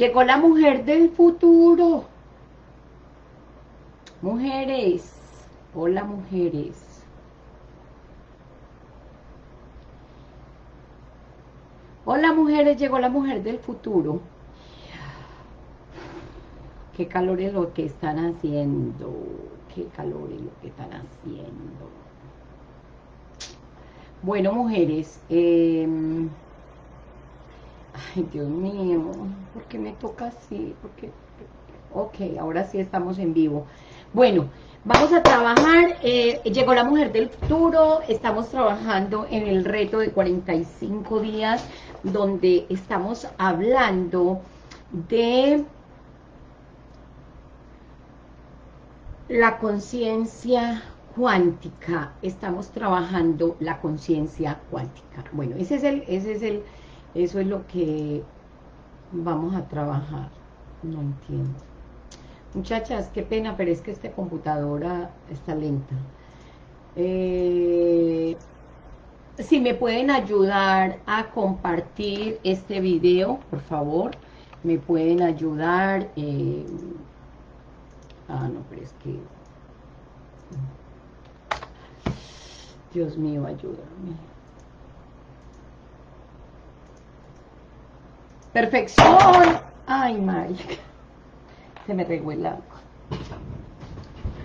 Llegó la mujer del futuro. Mujeres, hola mujeres. Hola mujeres, llegó la mujer del futuro. Qué calor es lo que están haciendo. Qué calor es lo que están haciendo. Bueno, mujeres. Em, ay, Dios mío. ¿Por qué me toca así? Porque, ok, ahora sí estamos en vivo. Bueno, vamos a trabajar. Eh, llegó la mujer del futuro. Estamos trabajando en el reto de 45 días donde estamos hablando de la conciencia cuántica, estamos trabajando la conciencia cuántica. Bueno, ese es el, ese es el, eso es lo que vamos a trabajar. No entiendo. Muchachas, qué pena, pero es que esta computadora está lenta. Eh, si me pueden ayudar a compartir este video, por favor, me pueden ayudar. Eh, ah, no, pero es que... Dios mío, ayúdame. Perfección. Ay, María. Se me regó el agua.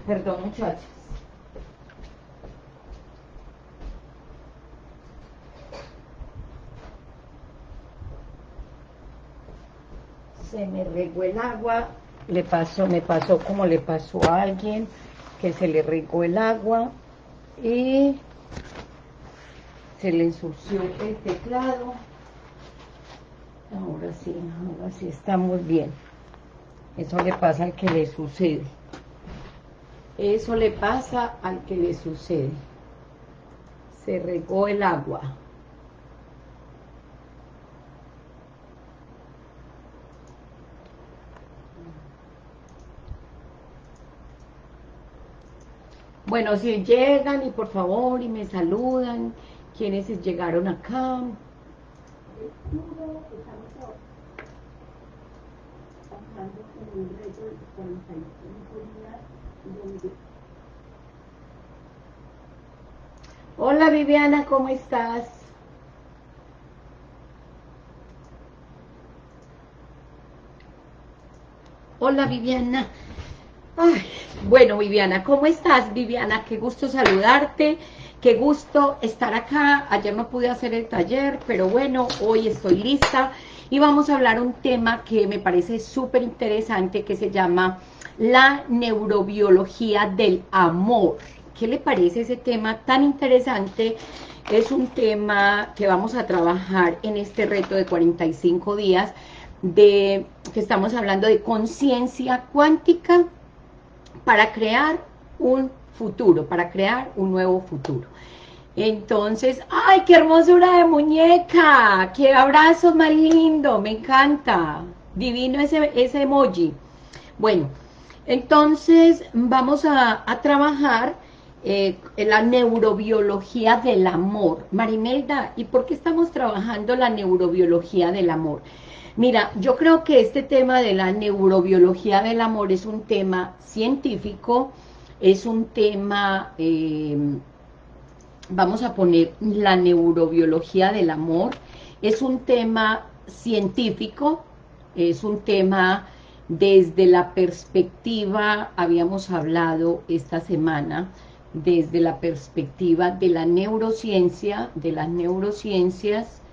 Perdón, muchachos. se me regó el agua, le pasó, me pasó como le pasó a alguien, que se le regó el agua y se le ensució el teclado. Ahora sí, ahora sí estamos bien. Eso le pasa al que le sucede. Eso le pasa al que le sucede. Se regó el agua. Bueno, si llegan y por favor y me saludan, quienes llegaron acá. Hola Viviana, ¿cómo estás? Hola Viviana. Ay, bueno, Viviana, ¿cómo estás, Viviana? Qué gusto saludarte, qué gusto estar acá. Ayer no pude hacer el taller, pero bueno, hoy estoy lista y vamos a hablar un tema que me parece súper interesante que se llama la neurobiología del amor. ¿Qué le parece ese tema tan interesante? Es un tema que vamos a trabajar en este reto de 45 días, de que estamos hablando de conciencia cuántica para crear un futuro, para crear un nuevo futuro. Entonces, ¡ay, qué hermosura de muñeca! ¡Qué abrazo más lindo! Me encanta. Divino ese, ese emoji. Bueno, entonces vamos a, trabajar eh, la neurobiología del amor. Marimelda, ¿y por qué estamos trabajando la neurobiología del amor? Mira, yo creo que este tema de la neurobiología del amor es un tema científico, es un tema, eh, vamos a poner la neurobiología del amor, es un tema científico, es un tema desde la perspectiva, habíamos hablado esta semana, desde la perspectiva de la neurociencia, de las neurociencias,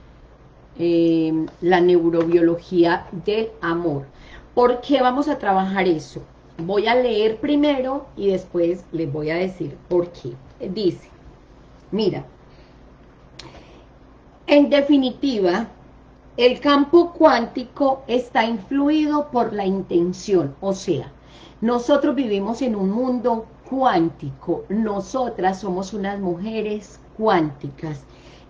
eh, la neurobiología del amor. ¿Por qué vamos a trabajar eso? Voy a leer primero y después les voy a decir por qué. Dice, mira, en definitiva, el campo cuántico está influido por la intención, o sea, nosotros vivimos en un mundo cuántico, nosotras somos unas mujeres cuánticas,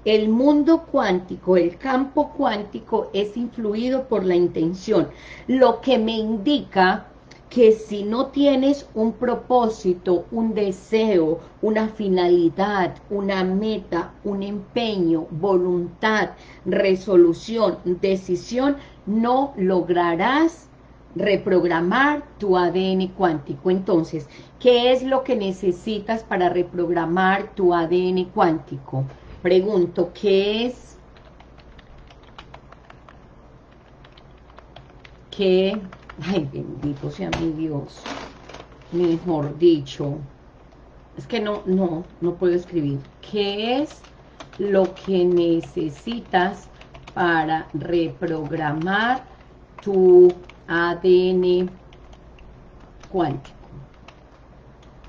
el mundo cuántico, el campo cuántico es influido por la intención, lo que me indica que si no tienes un propósito, un deseo, una finalidad, una meta, un empeño, voluntad, resolución, decisión, no lograrás reprogramar tu ADN cuántico. Entonces, ¿qué es lo que necesitas para reprogramar tu ADN cuántico? Pregunto, ¿qué es? ¿Qué? Ay, bendito sea mi Dios. Mejor dicho. Es que no, no, no puedo escribir. ¿Qué es lo que necesitas para reprogramar tu ADN cuántico.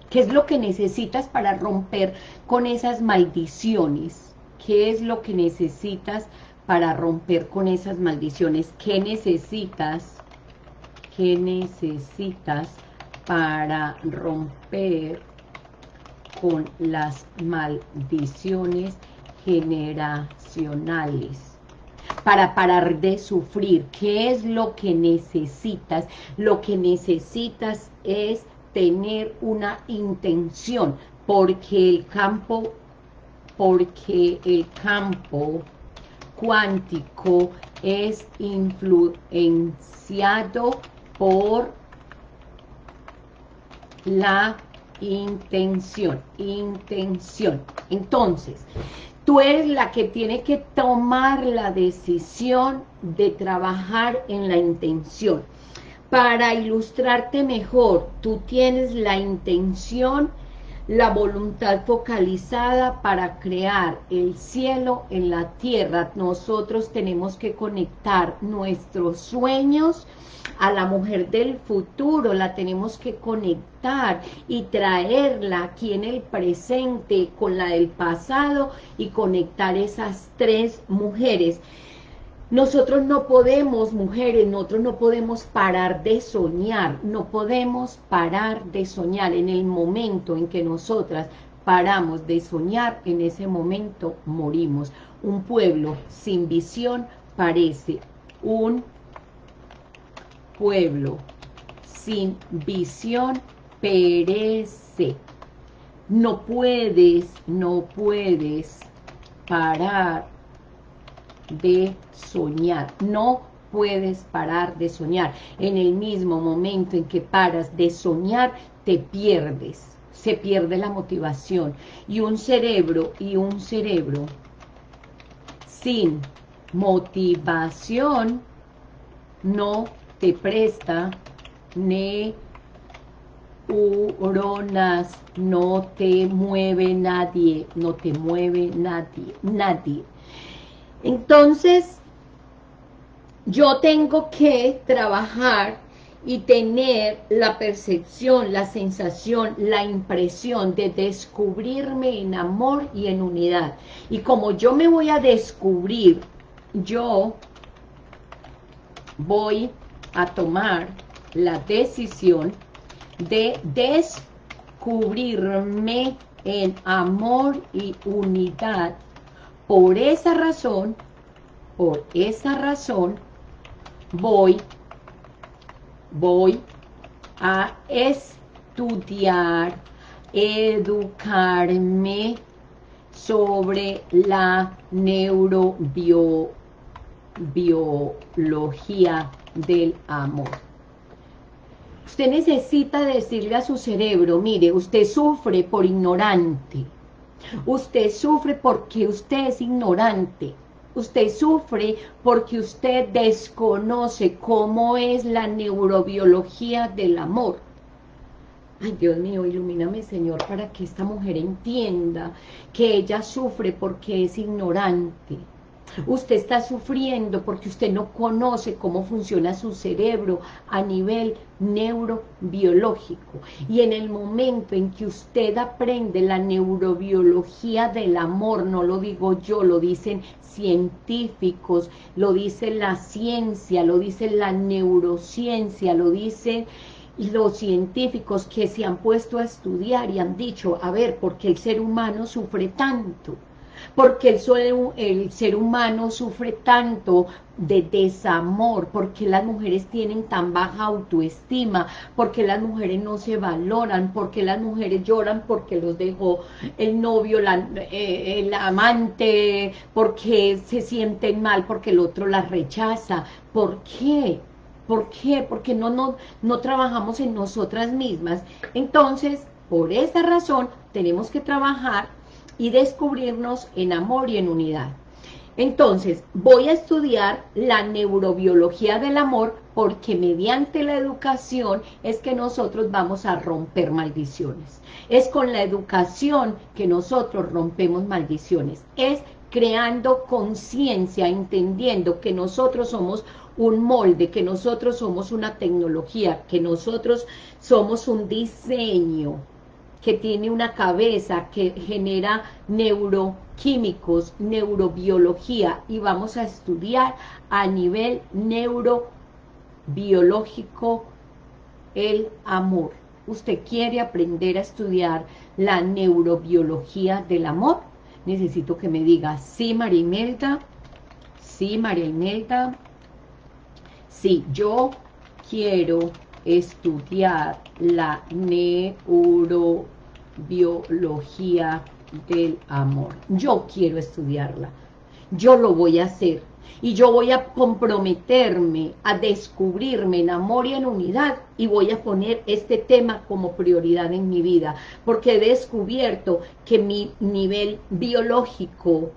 ¿Qué es lo que necesitas para romper con esas maldiciones? ¿Qué es lo que necesitas para romper con esas maldiciones? ¿Qué necesitas? ¿Qué necesitas para romper con las maldiciones generacionales? para parar de sufrir. ¿Qué es lo que necesitas? Lo que necesitas es tener una intención, porque el campo, porque el campo cuántico es influenciado por la intención, intención. Entonces, Tú eres la que tiene que tomar la decisión de trabajar en la intención. Para ilustrarte mejor, tú tienes la intención, la voluntad focalizada para crear el cielo en la tierra. Nosotros tenemos que conectar nuestros sueños, a la mujer del futuro, la tenemos que conectar y traerla aquí en el presente con la del pasado y conectar esas tres mujeres. Nosotros no podemos, mujeres, nosotros no podemos parar de soñar, no podemos parar de soñar en el momento en que nosotras paramos de soñar, en ese momento morimos. Un pueblo sin visión parece un pueblo sin visión perece. No puedes, no puedes parar de soñar. No puedes parar de soñar. En el mismo momento en que paras de soñar, te pierdes. Se pierde la motivación. Y un cerebro, y un cerebro sin motivación no te presta neuronas, no te mueve nadie, no te mueve nadie, nadie. Entonces, yo tengo que trabajar y tener la percepción, la sensación, la impresión de descubrirme en amor y en unidad. Y como yo me voy a descubrir, yo voy a tomar la decisión de descubrirme en amor y unidad. Por esa razón, por esa razón, voy, voy a estudiar, educarme sobre la neurobiología del amor. Usted necesita decirle a su cerebro, mire, usted sufre por ignorante, usted sufre porque usted es ignorante, usted sufre porque usted desconoce cómo es la neurobiología del amor. Ay, Dios mío, ilumíname, Señor, para que esta mujer entienda que ella sufre porque es ignorante Usted está sufriendo porque usted no conoce cómo funciona su cerebro a nivel neurobiológico. Y en el momento en que usted aprende la neurobiología del amor, no lo digo yo, lo dicen científicos, lo dice la ciencia, lo dice la neurociencia, lo dicen los científicos que se han puesto a estudiar y han dicho, a ver, ¿por qué el ser humano sufre tanto? Porque el, el ser humano sufre tanto de desamor, porque las mujeres tienen tan baja autoestima, porque las mujeres no se valoran, porque las mujeres lloran porque los dejó el novio, eh, el amante, porque se sienten mal, porque el otro las rechaza. ¿Por qué? ¿Por qué? Porque no, no, no trabajamos en nosotras mismas. Entonces, por esa razón, tenemos que trabajar y descubrirnos en amor y en unidad. Entonces, voy a estudiar la neurobiología del amor porque mediante la educación es que nosotros vamos a romper maldiciones. Es con la educación que nosotros rompemos maldiciones. Es creando conciencia, entendiendo que nosotros somos un molde, que nosotros somos una tecnología, que nosotros somos un diseño, que tiene una cabeza, que genera neuroquímicos, neurobiología, y vamos a estudiar a nivel neurobiológico el amor. ¿Usted quiere aprender a estudiar la neurobiología del amor? Necesito que me diga, sí, María Imelda, sí, María Imelda, sí, yo quiero estudiar la neurobiología del amor. Yo quiero estudiarla. Yo lo voy a hacer. Y yo voy a comprometerme a descubrirme en amor y en unidad y voy a poner este tema como prioridad en mi vida. Porque he descubierto que mi nivel biológico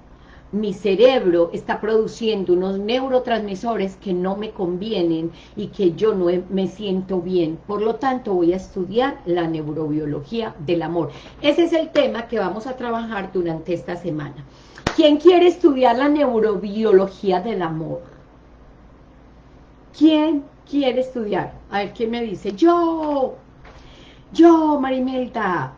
mi cerebro está produciendo unos neurotransmisores que no me convienen y que yo no me siento bien. Por lo tanto, voy a estudiar la neurobiología del amor. Ese es el tema que vamos a trabajar durante esta semana. ¿Quién quiere estudiar la neurobiología del amor? ¿Quién quiere estudiar? A ver, ¿quién me dice? Yo, yo, Marimelta,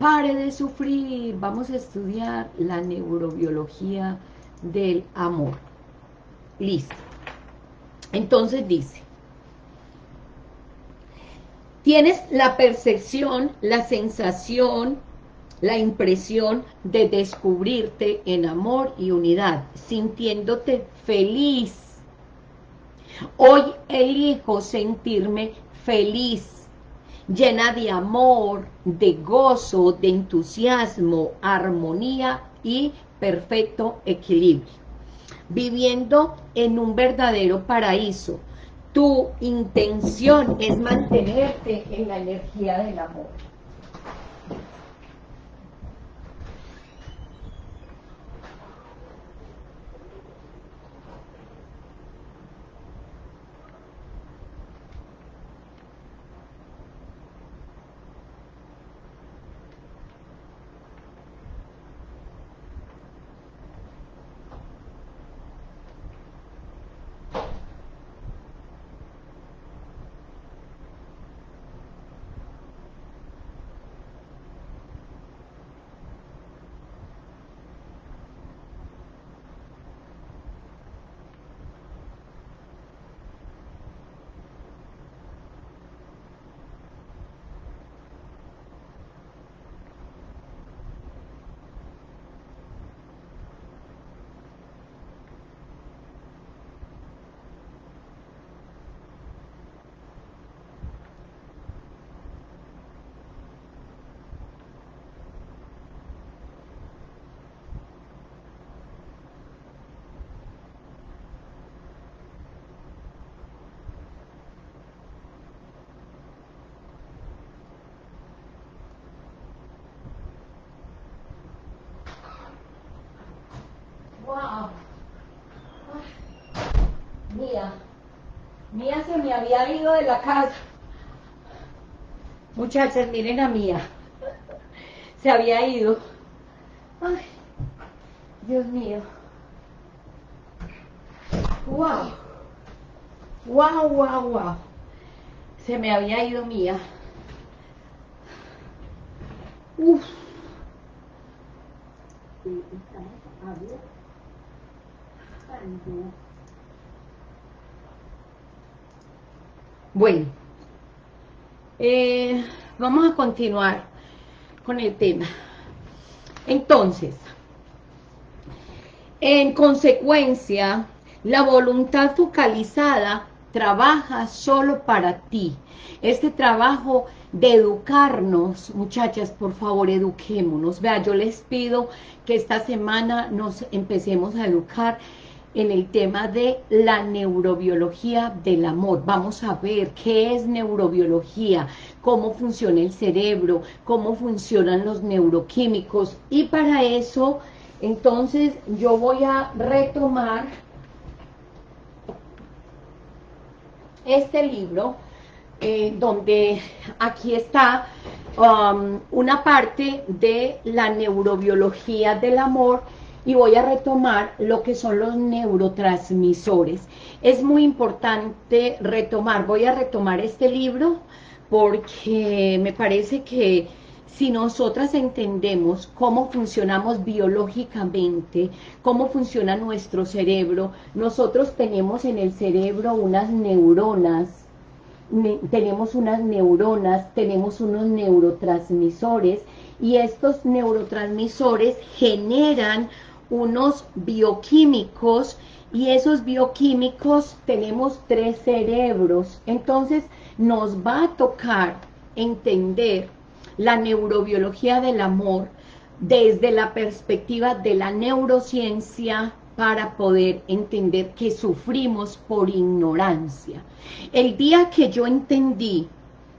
pare de sufrir, vamos a estudiar la neurobiología del amor. Listo. Entonces dice, tienes la percepción, la sensación, la impresión de descubrirte en amor y unidad, sintiéndote feliz. Hoy elijo sentirme feliz llena de amor, de gozo, de entusiasmo, armonía y perfecto equilibrio. Viviendo en un verdadero paraíso, tu intención es mantenerte en la energía del amor. Mía. Mía se me había ido de la casa. Muchachas, miren a Mía. Se había ido. Ay, Dios mío. Wow. Wow, wow, wow. Se me había ido Mía. Uf. Bueno, eh, vamos a continuar con el tema. Entonces, En consecuencia, la voluntad focalizada trabaja solo para ti. Este trabajo de educarnos, muchachas, por favor, eduquémonos. Vea, yo les pido que esta semana nos empecemos a educar en el tema de la neurobiología del amor. Vamos a ver qué es neurobiología, cómo funciona el cerebro, cómo funcionan los neuroquímicos. Y para eso, entonces, yo voy a retomar este libro, eh, donde aquí está um, una parte de la neurobiología del amor, y voy a retomar lo que son los neurotransmisores. Es muy importante retomar, voy a retomar este libro porque me parece que si nosotras entendemos cómo funcionamos biológicamente, cómo funciona nuestro cerebro, nosotros tenemos en el cerebro unas neuronas, tenemos unas neuronas, tenemos unos neurotransmisores, y estos neurotransmisores generan unos bioquímicos y esos bioquímicos tenemos tres cerebros. Entonces nos va a tocar entender la neurobiología del amor desde la perspectiva de la neurociencia para poder entender que sufrimos por ignorancia. El día que yo entendí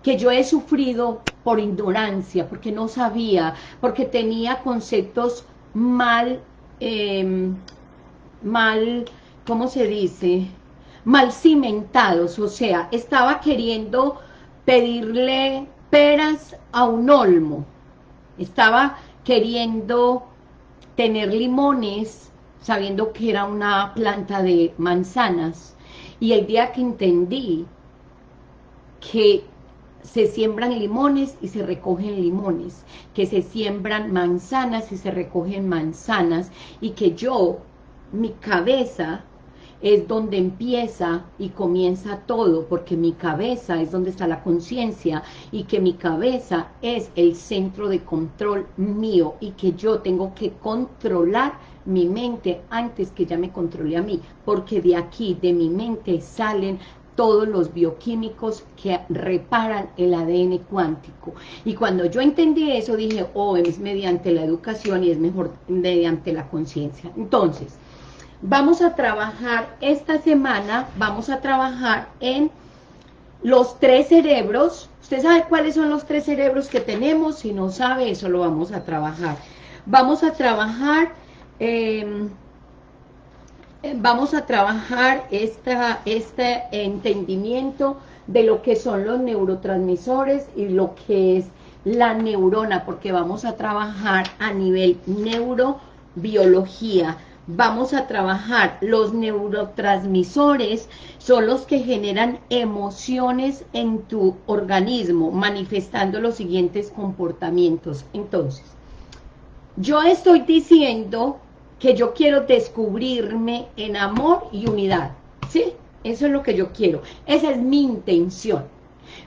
que yo he sufrido por ignorancia, porque no sabía, porque tenía conceptos mal Em, mal, ¿cómo se dice? Mal cimentados, o sea, estaba queriendo pedirle peras a un olmo, estaba queriendo tener limones, sabiendo que era una planta de manzanas, y el día que entendí que se siembran limones y se recogen limones, que se siembran manzanas y se recogen manzanas, y que yo, mi cabeza, es donde empieza y comienza todo, porque mi cabeza es donde está la conciencia, y que mi cabeza es el centro de control mío, y que yo tengo que controlar mi mente antes que ya me controle a mí, porque de aquí, de mi mente, salen todos los bioquímicos que reparan el ADN cuántico. Y cuando yo entendí eso, dije, oh, es mediante la educación y es mejor mediante la conciencia. Entonces, vamos a trabajar esta semana, vamos a trabajar en los tres cerebros. ¿Usted sabe cuáles son los tres cerebros que tenemos? Si no sabe, eso lo vamos a trabajar. Vamos a trabajar... Eh, vamos a trabajar esta, este entendimiento de lo que son los neurotransmisores y lo que es la neurona, porque vamos a trabajar a nivel neurobiología, vamos a trabajar los neurotransmisores, son los que generan emociones en tu organismo, manifestando los siguientes comportamientos. Entonces, yo estoy diciendo que yo quiero descubrirme en amor y unidad, ¿sí? Eso es lo que yo quiero, esa es mi intención.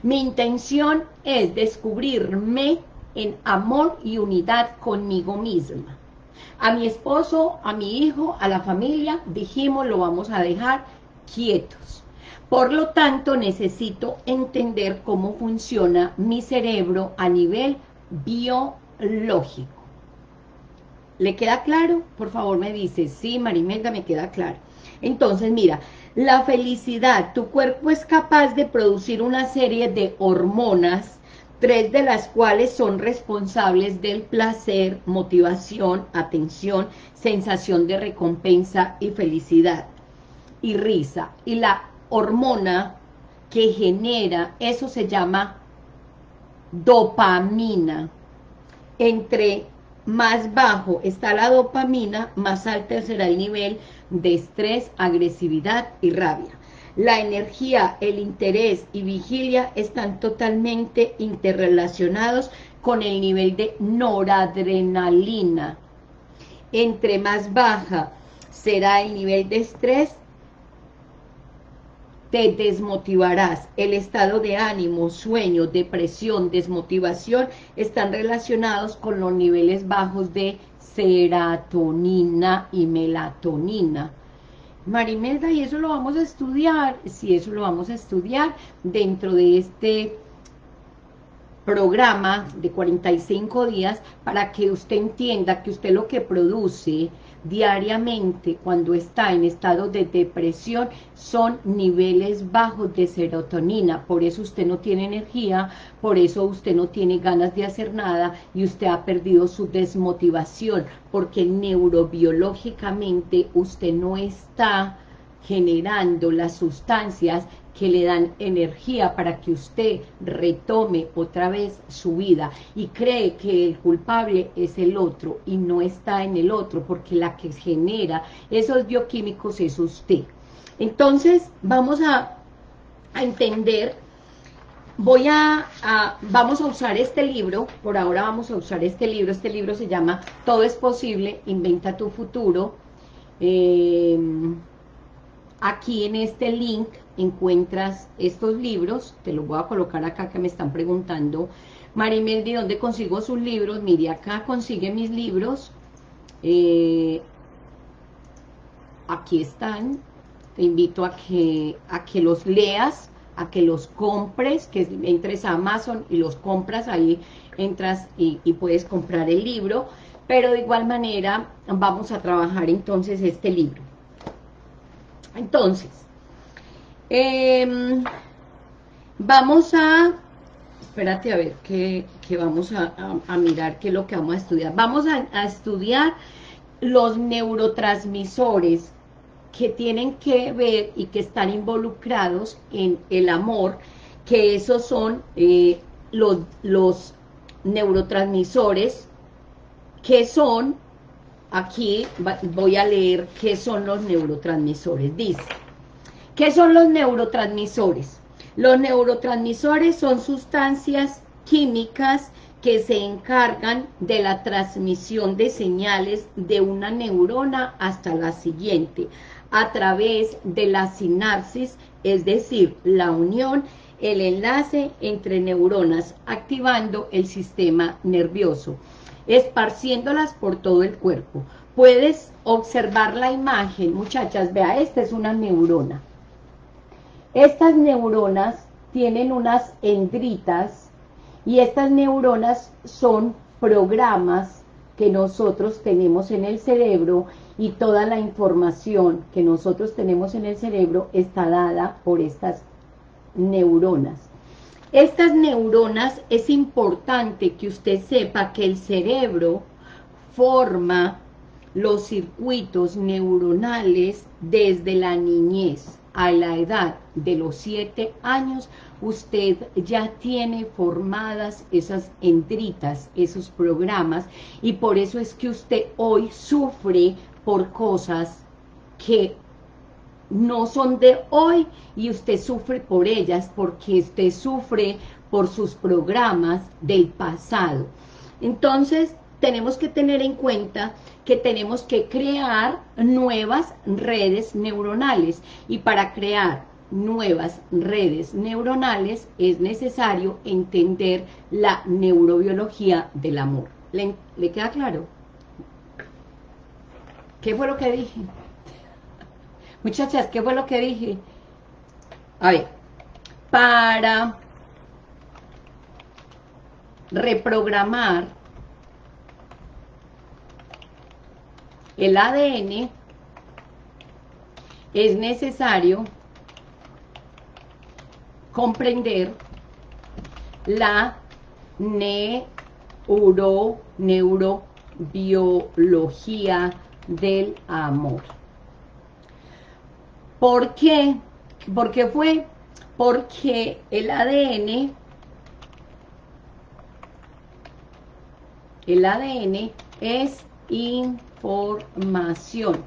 Mi intención es descubrirme en amor y unidad conmigo misma. A mi esposo, a mi hijo, a la familia, dijimos, lo vamos a dejar quietos. Por lo tanto, necesito entender cómo funciona mi cerebro a nivel biológico. ¿Le queda claro? Por favor me dice, sí, Marimelda, me queda claro. Entonces, mira, la felicidad, tu cuerpo es capaz de producir una serie de hormonas, tres de las cuales son responsables del placer, motivación, atención, sensación de recompensa y felicidad, y risa. Y la hormona que genera, eso se llama dopamina, entre más bajo está la dopamina, más alto será el nivel de estrés, agresividad y rabia. La energía, el interés y vigilia están totalmente interrelacionados con el nivel de noradrenalina. Entre más baja será el nivel de estrés, te desmotivarás. El estado de ánimo, sueño, depresión, desmotivación están relacionados con los niveles bajos de serotonina y melatonina. Marimelda, ¿y eso lo vamos a estudiar? Sí, eso lo vamos a estudiar dentro de este programa de 45 días para que usted entienda que usted lo que produce diariamente cuando está en estado de depresión son niveles bajos de serotonina, por eso usted no tiene energía, por eso usted no tiene ganas de hacer nada y usted ha perdido su desmotivación, porque neurobiológicamente usted no está generando las sustancias que le dan energía para que usted retome otra vez su vida y cree que el culpable es el otro y no está en el otro porque la que genera esos bioquímicos es usted. Entonces vamos a, entender, voy a, vamos a usar este libro, por ahora vamos a usar este libro, este libro se llama Todo es posible, inventa tu futuro, eh, aquí en este link encuentras estos libros, te los voy a colocar acá que me están preguntando, Marimel, ¿de dónde consigo sus libros? Mire, acá consigue mis libros, eh, aquí están, te invito a que, a que los leas, a que los compres, que entres a Amazon y los compras, ahí entras y puedes comprar el libro, pero de igual manera vamos a trabajar entonces este libro. Entonces, Em, vamos a, espérate a ver que, vamos a, mirar qué es lo que vamos a estudiar. Vamos a, estudiar los neurotransmisores que tienen que ver y que están involucrados en el amor, que esos son eh, los, los neurotransmisores que son, aquí voy a leer qué son los neurotransmisores, dice, ¿Qué son los neurotransmisores? Los neurotransmisores son sustancias químicas que se encargan de la transmisión de señales de una neurona hasta la siguiente, a través de la sinapsis, es decir, la unión, el enlace entre neuronas, activando el sistema nervioso, esparciéndolas por todo el cuerpo. Puedes observar la imagen, muchachas, vea, esta es una neurona. Estas neuronas tienen unas endritas y estas neuronas son programas que nosotros tenemos en el cerebro y toda la información que nosotros tenemos en el cerebro está dada por estas neuronas. Estas neuronas es importante que usted sepa que el cerebro forma los circuitos neuronales desde la niñez a la edad de los siete años, usted ya tiene formadas esas entritas, esos programas, y por eso es que usted hoy sufre por cosas que no son de hoy y usted sufre por ellas porque usted sufre por sus programas del pasado. Entonces, tenemos que tener en cuenta que tenemos que crear nuevas redes neuronales y para crear nuevas redes neuronales es necesario entender la neurobiología del amor. ¿Le, queda claro? ¿Qué fue lo que dije? Muchachas, ¿qué fue lo que dije? A ver, para reprogramar el ADN es necesario comprender la neuro, neurobiología del amor. ¿Por qué? ¿Por qué fue? Porque el ADN, el ADN es información.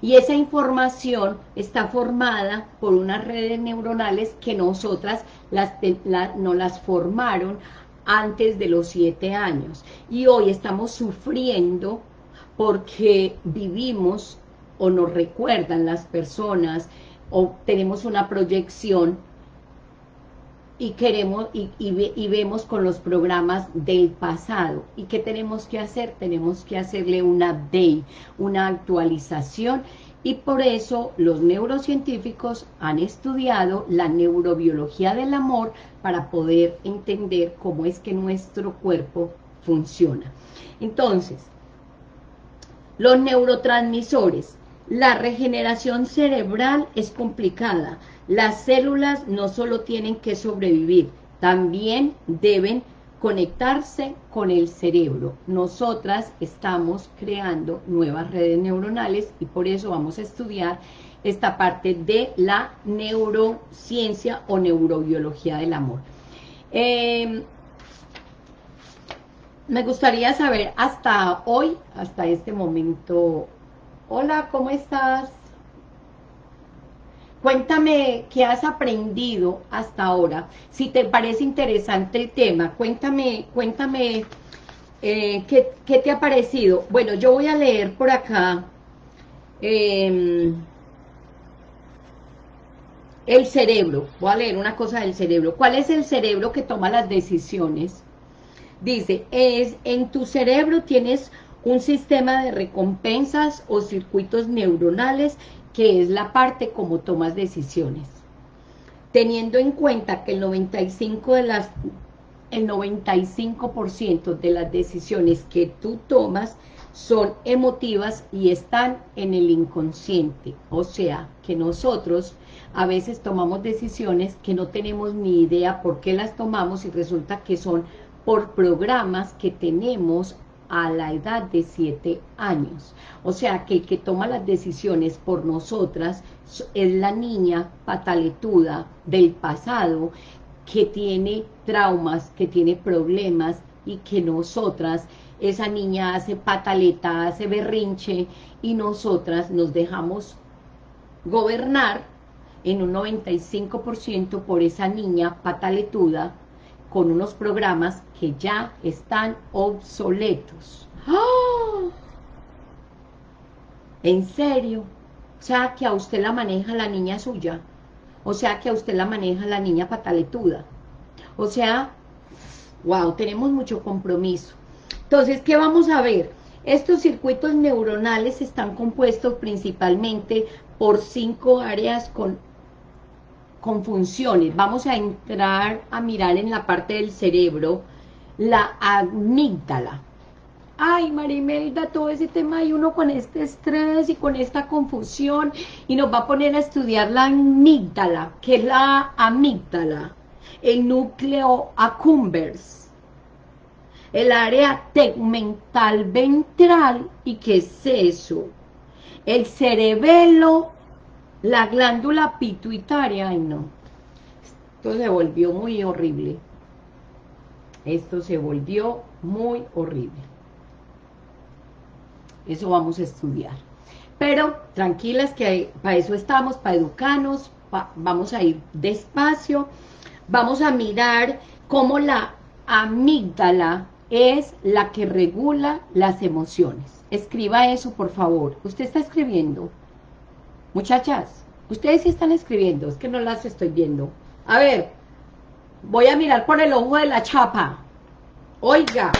Y esa información está formada por unas redes neuronales que nosotras las, no las formaron antes de los siete años. Y hoy estamos sufriendo porque vivimos o nos recuerdan las personas o tenemos una proyección y queremos y, y, vemos con los programas del pasado. ¿Y qué tenemos que hacer? Tenemos que hacerle una update, una actualización y por eso los neurocientíficos han estudiado la neurobiología del amor para poder entender cómo es que nuestro cuerpo funciona. Entonces, los neurotransmisores, la regeneración cerebral es complicada, las células no solo tienen que sobrevivir, también deben conectarse con el cerebro. Nosotras estamos creando nuevas redes neuronales y por eso vamos a estudiar esta parte de la neurociencia o neurobiología del amor. Em, me gustaría saber hasta hoy, hasta este momento, hola, ¿cómo estás? Cuéntame qué has aprendido hasta ahora. Si te parece interesante el tema, cuéntame, cuéntame eh, ¿qué, te ha parecido. Bueno, yo voy a leer por acá em, el cerebro. Voy a leer una cosa del cerebro. ¿Cuál es el cerebro que toma las decisiones? Dice, es en tu cerebro tienes un sistema de recompensas o circuitos neuronales que es la parte como tomas decisiones. Teniendo en cuenta que el 95 de las el 95% de las decisiones que tú tomas son emotivas y están en el inconsciente. O sea, que nosotros a veces tomamos decisiones que no tenemos ni idea por qué las tomamos y resulta que son por programas que tenemos a la edad de 7 años. O sea, que el que toma las decisiones por nosotras es la niña pataletuda del pasado que tiene traumas, que tiene problemas y que nosotras, esa niña hace pataleta, hace berrinche y nosotras nos dejamos gobernar en un 95% por esa niña pataletuda con unos programas que ya están obsoletos. ¡Ah! ¿En serio? O sea, que a usted la maneja la niña suya. O sea, que a usted la maneja la niña pataletuda. O sea, wow, tenemos mucho compromiso. Entonces, ¿qué vamos a ver? Estos circuitos neuronales están compuestos principalmente por cinco áreas con con funciones. Vamos a entrar a mirar en la parte del cerebro la amígdala. Ay, Marimelda, todo ese tema y uno con este estrés y con esta confusión y nos va a poner a estudiar la amígdala, que es la amígdala, el núcleo accumbens, el área tegmental ventral, ¿y qué es eso? El cerebelo la glándula pituitaria, ay no. Esto se volvió muy horrible. Esto se volvió muy horrible. Eso vamos a estudiar. Pero tranquilas que para eso estamos, para educarnos, vamos a ir despacio. Vamos a mirar cómo la amígdala es la que regula las emociones. Escriba eso, por favor. Usted está escribiendo. Muchachas, ustedes sí están escribiendo, es que no las estoy viendo. A ver, voy a mirar por el ojo de la chapa. Oiga.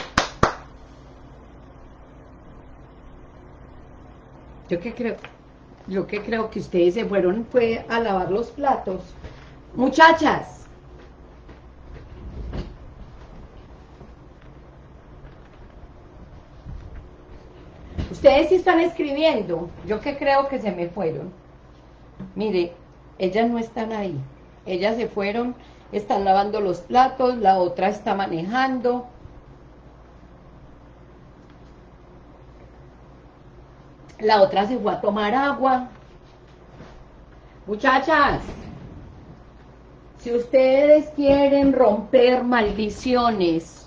Yo que creo, yo que creo que ustedes se fueron fue a lavar los platos. Muchachas. Ustedes sí están escribiendo. Yo que creo que se me fueron. Mire, ellas no están ahí. Ellas se fueron, están lavando los platos, la otra está manejando. La otra se fue a tomar agua. Muchachas, si ustedes quieren romper maldiciones,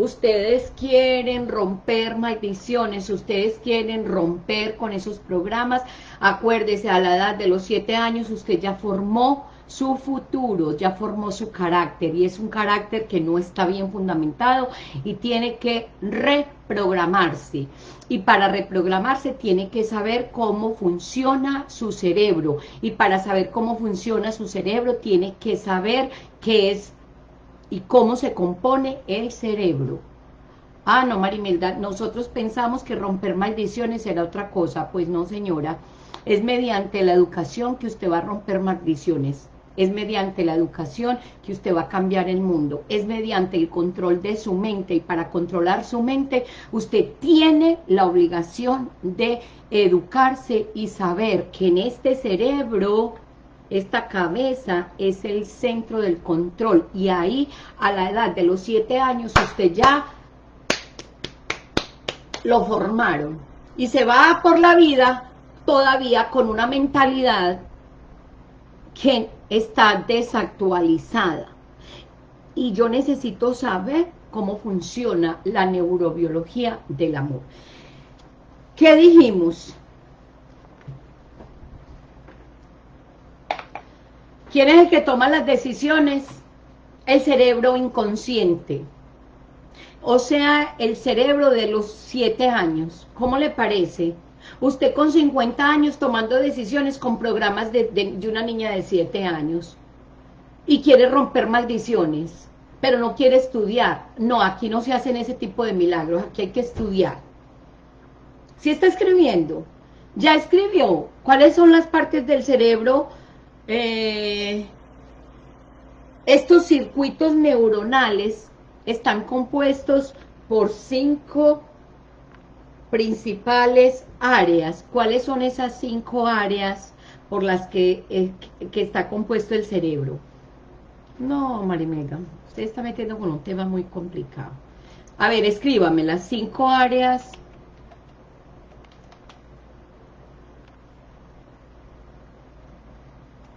ustedes quieren romper maldiciones, ustedes quieren romper con esos programas, acuérdese, a la edad de los siete años usted ya formó su futuro, ya formó su carácter y es un carácter que no está bien fundamentado y tiene que reprogramarse. Y para reprogramarse tiene que saber cómo funciona su cerebro y para saber cómo funciona su cerebro tiene que saber qué es y cómo se compone el cerebro. Ah, no, Marimelda, nosotros pensamos que romper maldiciones era otra cosa. Pues no, señora. Es mediante la educación que usted va a romper maldiciones es mediante la educación que usted va a cambiar el mundo, es mediante el control de su mente y para controlar su mente usted tiene la obligación de educarse y saber que en este cerebro, esta cabeza es el centro del control y ahí a la edad de los siete años usted ya lo formaron y se va por la vida todavía con una mentalidad que está desactualizada. Y yo necesito saber cómo funciona la neurobiología del amor. ¿Qué dijimos? ¿Quién es el que toma las decisiones? El cerebro inconsciente. O sea, el cerebro de los siete años. ¿Cómo le parece? Usted con 50 años tomando decisiones con programas de, una niña de 7 años y quiere romper maldiciones, pero no quiere estudiar. No, aquí no se hacen ese tipo de milagros, aquí hay que estudiar. Si está escribiendo, ya escribió cuáles son las partes del cerebro, eh, estos circuitos neuronales están compuestos por cinco principales áreas. ¿Cuáles son esas cinco áreas por las que, eh, está compuesto el cerebro? No, Marimega, usted está metiendo con un tema muy complicado. A ver, escríbame las cinco áreas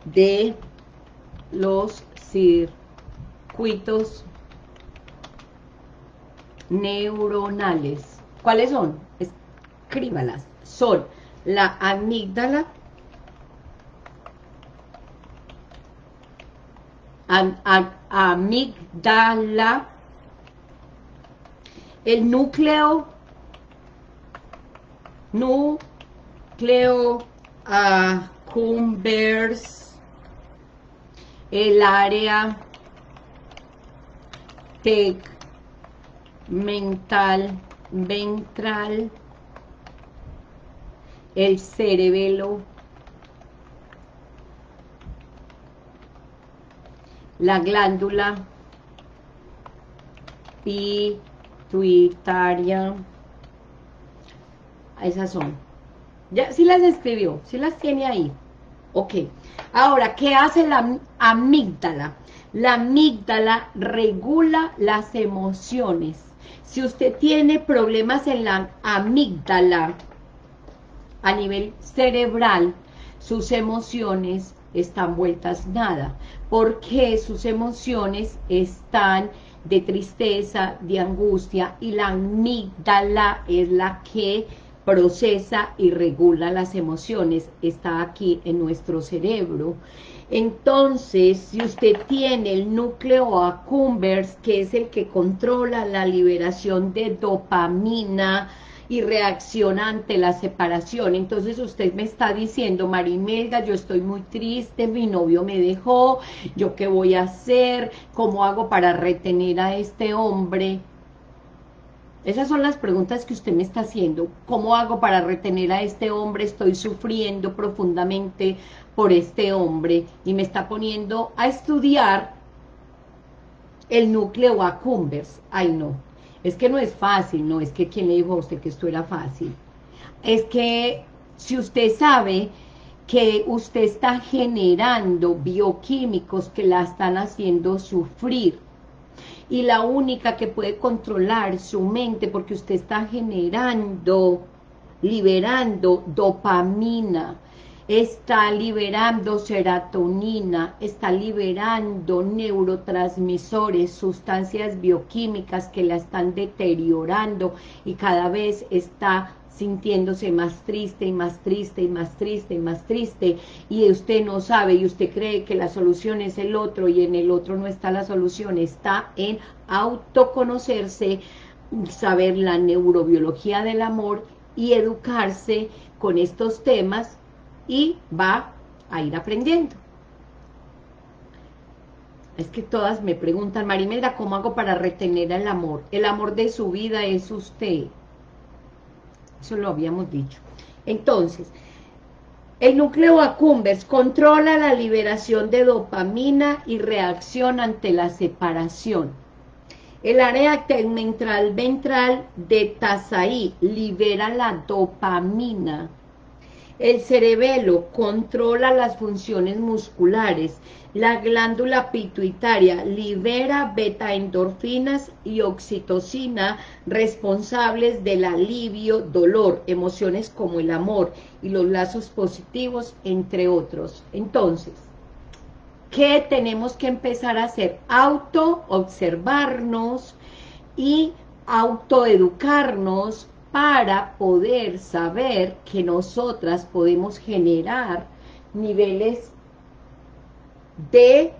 de los circuitos neuronales. ¿Cuáles son? Escríbalas. Son la amígdala, amígdala, el núcleo, núcleo accumbens, el área tegmental ventral, el cerebelo, la glándula pituitaria, esas son. Ya, sí las escribió, sí las tiene ahí. Ok. Ahora, ¿qué hace la amígdala? La amígdala regula las emociones. Si usted tiene problemas en la amígdala a nivel cerebral, sus emociones están vueltas nada, porque sus emociones están de tristeza, de angustia, y la amígdala es la que procesa y regula las emociones, está aquí en nuestro cerebro. Entonces, si usted tiene el núcleo accumbens, que es el que controla la liberación de dopamina y reacciona ante la separación, entonces usted me está diciendo, Marimelda, yo estoy muy triste, mi novio me dejó, ¿yo qué voy a hacer? ¿Cómo hago para retener a este hombre? Esas son las preguntas que usted me está haciendo. ¿Cómo hago para retener a este hombre? Estoy sufriendo profundamente por este hombre y me está poniendo a estudiar el núcleo accumbens. Ay, no. Es que no es fácil, no es que quien le dijo a usted que esto era fácil. Es que si usted sabe que usted está generando bioquímicos que la están haciendo sufrir, y la única que puede controlar su mente porque usted está generando, liberando dopamina, está liberando serotonina, está liberando neurotransmisores, sustancias bioquímicas que la están deteriorando y cada vez está sintiéndose más triste y más triste y más triste y más triste y usted no sabe y usted cree que la solución es el otro y en el otro no está la solución, está en autoconocerse, saber la neurobiología del amor y educarse con estos temas y va a ir aprendiendo. Es que todas me preguntan, Marimelda, ¿cómo hago para retener el amor? El amor de su vida es usted. Eso lo habíamos dicho. Entonces, el núcleo accumbens controla la liberación de dopamina y reacción ante la separación. El área tegmentral ventral de Tazaí libera la dopamina. El cerebelo controla las funciones musculares la glándula pituitaria libera beta-endorfinas y oxitocina responsables del alivio, dolor, emociones como el amor y los lazos positivos, entre otros. Entonces, ¿qué tenemos que empezar a hacer? Auto-observarnos y autoeducarnos para poder saber que nosotras podemos generar niveles de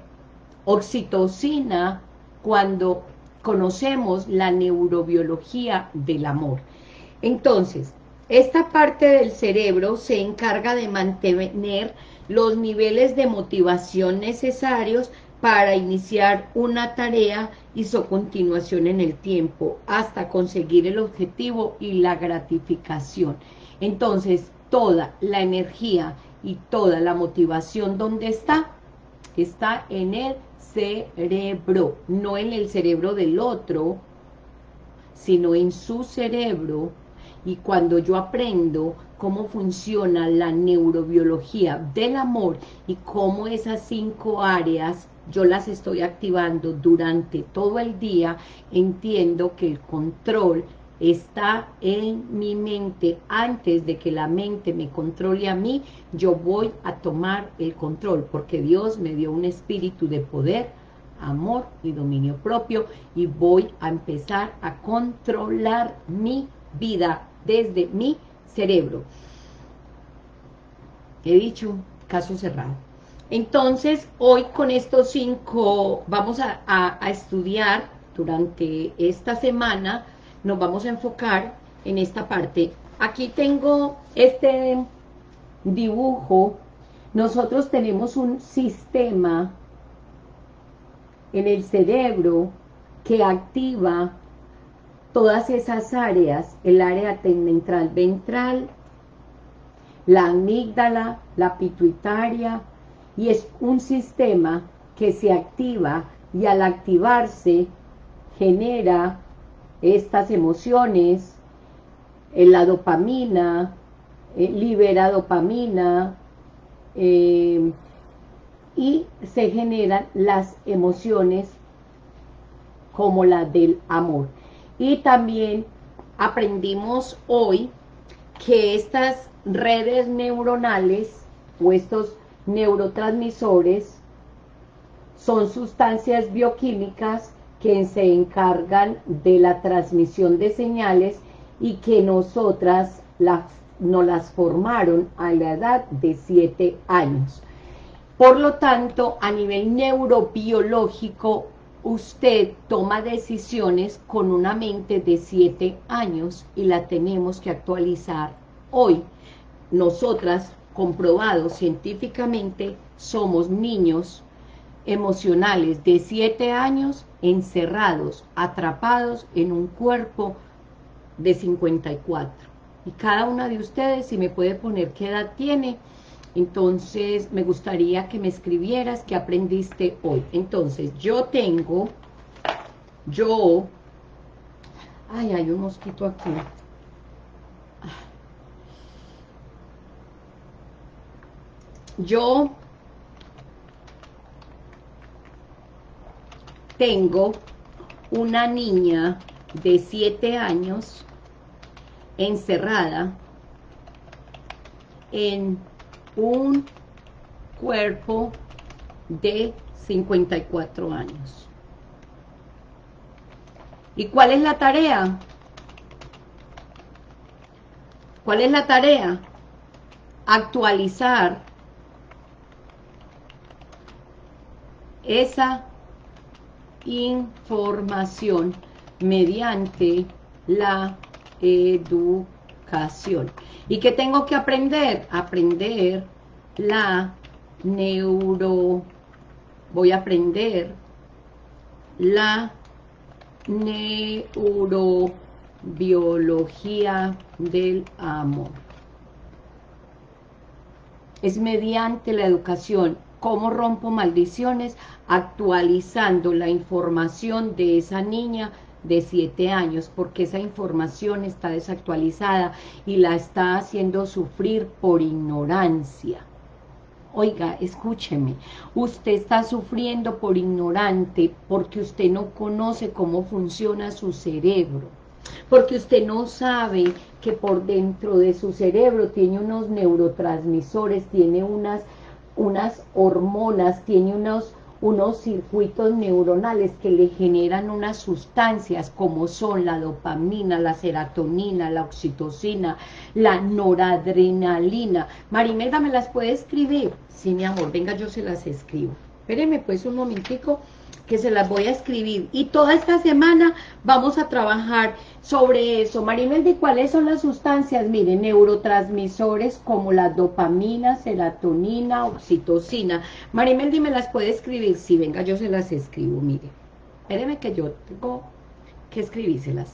oxitocina cuando conocemos la neurobiología del amor. Entonces, esta parte del cerebro se encarga de mantener los niveles de motivación necesarios para iniciar una tarea y su continuación en el tiempo, hasta conseguir el objetivo y la gratificación. Entonces, toda la energía y toda la motivación, ¿dónde está? está en el cerebro, no en el cerebro del otro, sino en su cerebro, y cuando yo aprendo cómo funciona la neurobiología del amor y cómo esas cinco áreas yo las estoy activando durante todo el día, entiendo que el control está en mi mente, antes de que la mente me controle a mí, yo voy a tomar el control, porque Dios me dio un espíritu de poder, amor y dominio propio, y voy a empezar a controlar mi vida desde mi cerebro. He dicho, caso cerrado. Entonces, hoy con estos cinco, vamos a, estudiar durante esta semana, nos vamos a enfocar en esta parte. Aquí tengo este dibujo. Nosotros tenemos un sistema en el cerebro que activa todas esas áreas, el área tegmentral ventral, la amígdala, la pituitaria, y es un sistema que se activa y al activarse genera estas emociones, eh, la dopamina, eh, libera dopamina, eh, y se generan las emociones como la del amor. Y también aprendimos hoy que estas redes neuronales o estos neurotransmisores son sustancias bioquímicas que se encargan de la transmisión de señales y que nosotras las, nos las formaron a la edad de 7 años. Por lo tanto, a nivel neurobiológico, usted toma decisiones con una mente de 7 años y la tenemos que actualizar hoy. Nosotras, comprobado científicamente, somos niños emocionales de 7 años encerrados, atrapados en un cuerpo de 54. Y cada una de ustedes, si me puede poner qué edad tiene, entonces me gustaría que me escribieras qué aprendiste hoy. Entonces, yo tengo, yo, ay, hay un mosquito aquí. Yo tengo una niña de 7 años encerrada en un cuerpo de 54 años. ¿Y cuál es la tarea? ¿Cuál es la tarea? Actualizar esa información mediante la educación. ¿Y qué tengo que aprender? Aprender la neuro... Voy a aprender la neurobiología del amor. Es mediante la educación. ¿Cómo rompo maldiciones? Actualizando la información de esa niña de siete años, porque esa información está desactualizada y la está haciendo sufrir por ignorancia. Oiga, escúcheme, usted está sufriendo por ignorante, porque usted no conoce cómo funciona su cerebro, porque usted no sabe que por dentro de su cerebro tiene unos neurotransmisores, tiene unas, unas hormonas, tiene unos unos circuitos neuronales que le generan unas sustancias como son la dopamina, la serotonina, la oxitocina, la noradrenalina. Marimelda, ¿me las puede escribir? Sí, mi amor, venga, yo se las escribo. Espérenme pues un momentico que se las voy a escribir. Y toda esta semana vamos a trabajar sobre eso. Marimeldi, ¿cuáles son las sustancias? Miren, neurotransmisores como la dopamina, serotonina, oxitocina. Marimeldi, ¿me las puede escribir? Sí, venga, yo se las escribo, mire. Espérenme que yo tengo que escribírselas.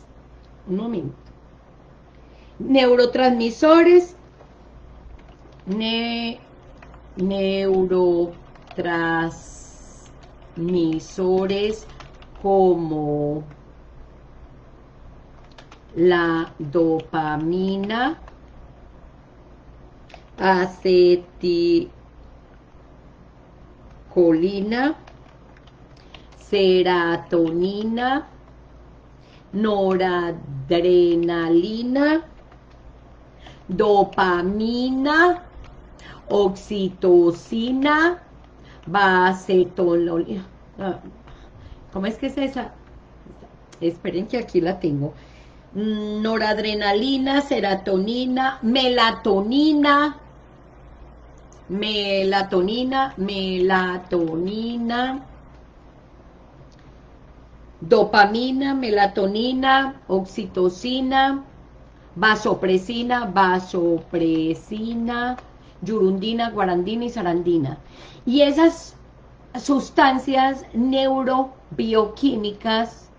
Un momento. Neurotransmisores, ne, neurotransmisores emisores como la dopamina, aceticolina, serotonina, noradrenalina, dopamina, oxitocina, Basetololina. Ah, ¿Cómo es que es esa? Esperen que aquí la tengo. Noradrenalina, serotonina, melatonina, melatonina, melatonina, dopamina, melatonina, oxitocina, vasopresina, vasopresina, yurundina, guarandina y sarandina. Y esas sustancias neurobioquímicas,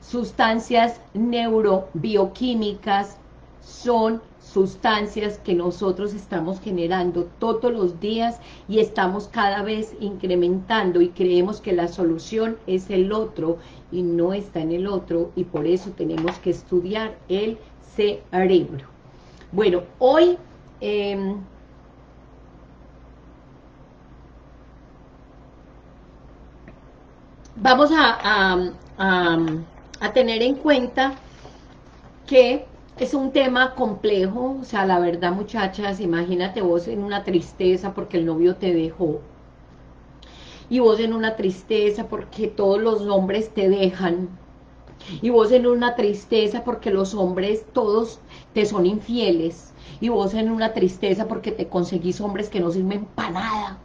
sustancias neurobioquímicas son sustancias que nosotros estamos generando todos los días y estamos cada vez incrementando y creemos que la solución es el otro y no está en el otro y por eso tenemos que estudiar el cerebro. Bueno, hoy... Eh, vamos a, a, tener en cuenta que es un tema complejo, o sea, la verdad, muchachas, imagínate vos en una tristeza porque el novio te dejó, y vos en una tristeza porque todos los hombres te dejan, y vos en una tristeza porque los hombres todos te son infieles, y vos en una tristeza porque te conseguís hombres que no sirven para nada,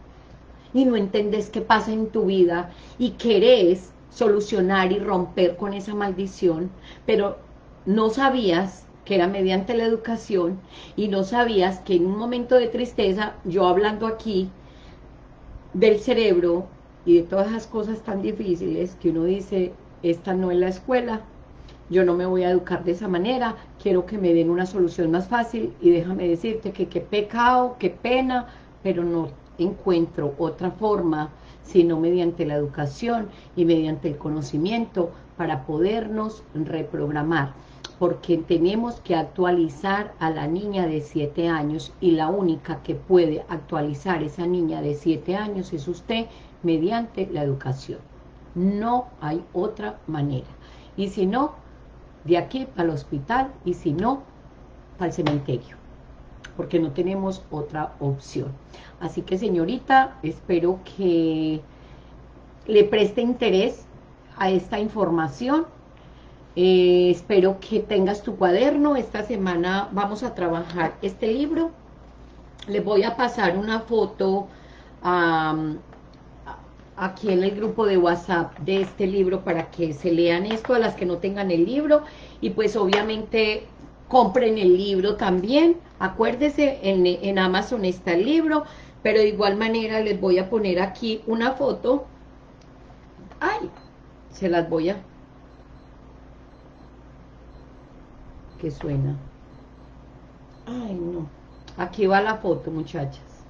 y no entendés qué pasa en tu vida y querés solucionar y romper con esa maldición, pero no sabías que era mediante la educación y no sabías que en un momento de tristeza, yo hablando aquí del cerebro y de todas esas cosas tan difíciles que uno dice, esta no es la escuela, yo no me voy a educar de esa manera, quiero que me den una solución más fácil y déjame decirte que qué pecado, qué pena, pero no encuentro otra forma, sino mediante la educación y mediante el conocimiento para podernos reprogramar, porque tenemos que actualizar a la niña de 7 años y la única que puede actualizar esa niña de 7 años es usted mediante la educación. No hay otra manera. Y si no, de aquí al hospital y si no, el cementerio porque no tenemos otra opción. Así que señorita, espero que le preste interés a esta información. Eh, espero que tengas tu cuaderno. Esta semana vamos a trabajar este libro. Les voy a pasar una foto aquí en el grupo de WhatsApp de este libro para que se lean esto a las que no tengan el libro y pues obviamente compren el libro también. Acuérdese, en, en Amazon está el libro, pero de igual manera les voy a poner aquí una foto. ¡Ay! Se las voy a que suena. Ay, no. Aquí va la foto, muchachas.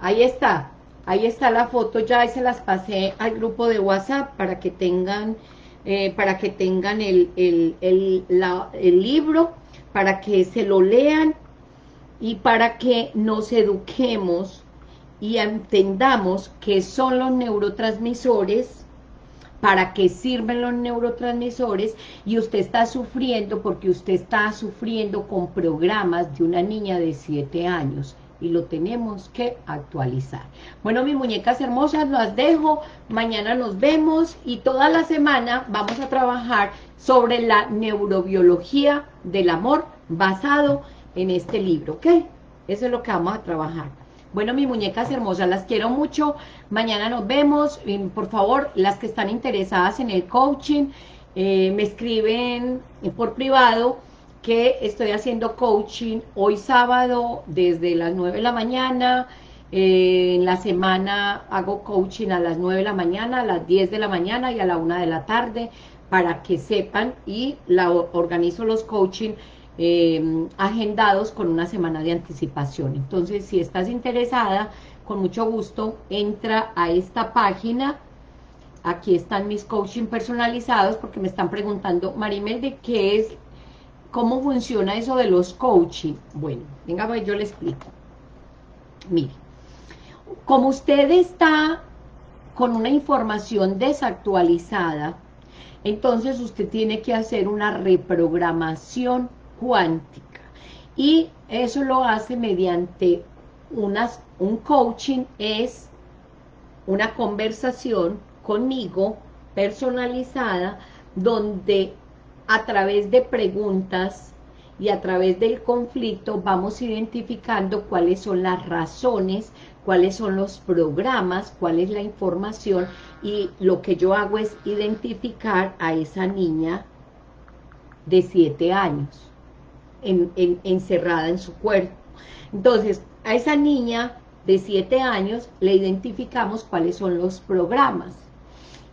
Ahí está. Ahí está la foto, ya se las pasé al grupo de WhatsApp para que tengan, eh, para que tengan el, el, el, el libro, para que se lo lean y para que nos eduquemos y entendamos que son los neurotransmisores para qué sirven los neurotransmisores y usted está sufriendo porque usted está sufriendo con programas de una niña de 7 años y lo tenemos que actualizar. Bueno, mis muñecas hermosas, las dejo, mañana nos vemos y toda la semana vamos a trabajar sobre la neurobiología del amor basado en este libro, ¿ok? Eso es lo que vamos a trabajar. Bueno, mis muñecas hermosas, las quiero mucho. Mañana nos vemos. Por favor, las que están interesadas en el coaching, eh, me escriben por privado que estoy haciendo coaching hoy sábado desde las 9 de la mañana. Eh, en la semana hago coaching a las 9 de la mañana, a las 10 de la mañana y a la 1 de la tarde para que sepan y la organizo los coaching eh, agendados con una semana de anticipación. Entonces, si estás interesada, con mucho gusto, entra a esta página. Aquí están mis coaching personalizados, porque me están preguntando, Marimel, ¿de qué es, cómo funciona eso de los coaching? Bueno, venga, pues yo le explico. Mire, como usted está con una información desactualizada, entonces usted tiene que hacer una reprogramación cuántica. Y eso lo hace mediante unas, un coaching, es una conversación conmigo personalizada, donde a través de preguntas y a través del conflicto vamos identificando cuáles son las razones, cuáles son los programas, cuál es la información y lo que yo hago es identificar a esa niña de siete años encerrada en su cuerpo. Entonces, a esa niña de 7 años le identificamos cuáles son los programas.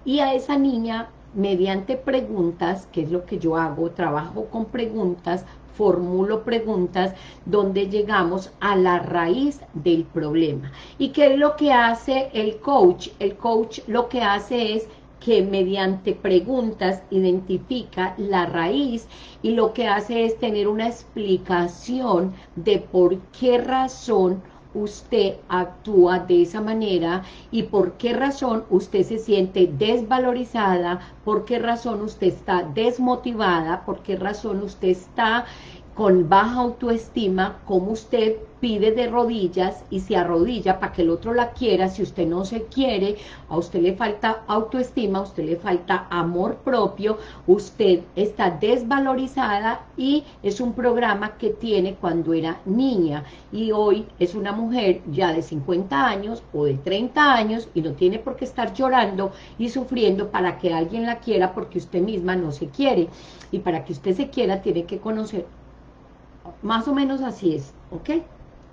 Y a esa niña, mediante preguntas, que es lo que yo hago, trabajo con preguntas, formulo preguntas donde llegamos a la raíz del problema. ¿Y qué es lo que hace el coach? El coach lo que hace es que mediante preguntas identifica la raíz y lo que hace es tener una explicación de por qué razón usted actúa de esa manera y por qué razón usted se siente desvalorizada, por qué razón usted está desmotivada, por qué razón usted está con baja autoestima, como usted pide de rodillas y se arrodilla para que el otro la quiera, si usted no se quiere, a usted le falta autoestima, a usted le falta amor propio, usted está desvalorizada y es un programa que tiene cuando era niña. Y hoy es una mujer ya de 50 años o de 30 años y no tiene por qué estar llorando y sufriendo para que alguien la quiera porque usted misma no se quiere. Y para que usted se quiera tiene que conocer más o menos así es, ¿ok?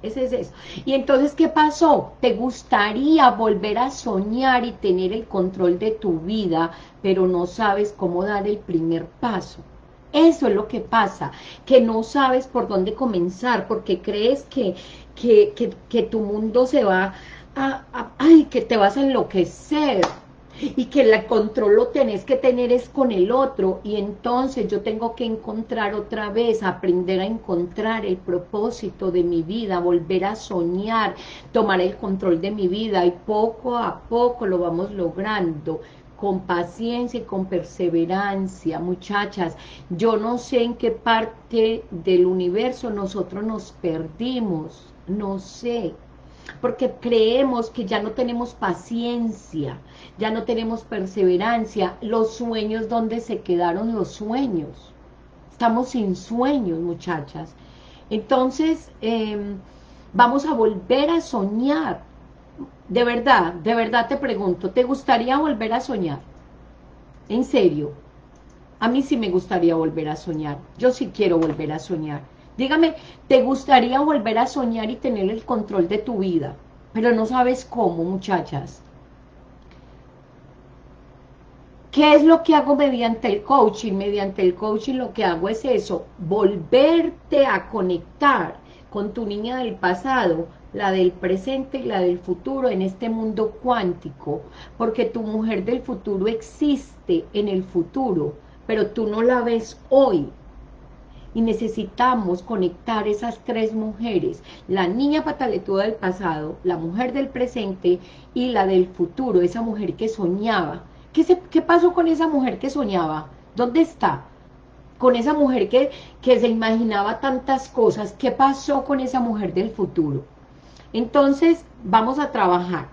Ese es eso. Y entonces, ¿qué pasó? Te gustaría volver a soñar y tener el control de tu vida, pero no sabes cómo dar el primer paso. Eso es lo que pasa, que no sabes por dónde comenzar, porque crees que, que, que, tu mundo se va a, a, ay, que te vas a enloquecer, y que el control lo tenés que tener es con el otro y entonces yo tengo que encontrar otra vez, aprender a encontrar el propósito de mi vida, volver a soñar, tomar el control de mi vida y poco a poco lo vamos logrando con paciencia y con perseverancia, muchachas. Yo no sé en qué parte del universo nosotros nos perdimos, no sé, porque creemos que ya no tenemos paciencia, ya no tenemos perseverancia, los sueños, ¿dónde se quedaron los sueños? Estamos sin sueños, muchachas. Entonces, em, vamos a volver a soñar. De verdad, de verdad te pregunto, ¿te gustaría volver a soñar? En serio, a mí sí me gustaría volver a soñar. Yo sí quiero volver a soñar. Dígame, ¿te gustaría volver a soñar y tener el control de tu vida? Pero no sabes cómo, muchachas. ¿Qué es lo que hago mediante el coaching? Mediante el coaching lo que hago es eso, volverte a conectar con tu niña del pasado, la del presente y la del futuro en este mundo cuántico, porque tu mujer del futuro existe en el futuro, pero tú no la ves hoy, y necesitamos conectar esas tres mujeres, la niña pataletuda del pasado, la mujer del presente y la del futuro, esa mujer que soñaba. ¿Qué, qué pasó con esa mujer que soñaba? ¿Dónde está? Con esa mujer que, que se imaginaba tantas cosas, ¿qué pasó con esa mujer del futuro? Entonces, vamos a trabajar.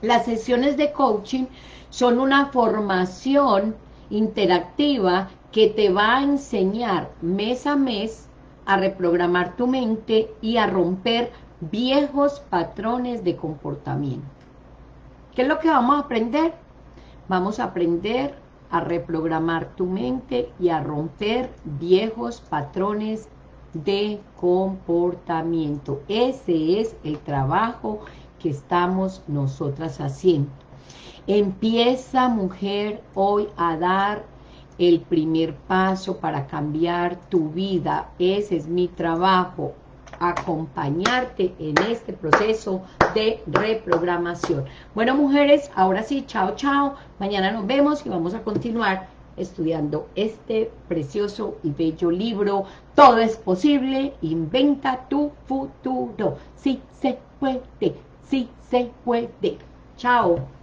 Las sesiones de coaching son una formación interactiva que te va a enseñar mes a mes a reprogramar tu mente y a romper viejos patrones de comportamiento. ¿Qué es lo que vamos a aprender? Vamos a aprender a reprogramar tu mente y a romper viejos patrones de comportamiento. Ese es el trabajo que estamos nosotras haciendo. Empieza, mujer, hoy a dar el primer paso para cambiar tu vida. Ese es mi trabajo, acompañarte en este proceso de reprogramación. Bueno, mujeres, ahora sí, chao, chao. Mañana nos vemos y vamos a continuar estudiando este precioso y bello libro. Todo es posible, inventa tu futuro. Sí se puede, sí se puede. Chao.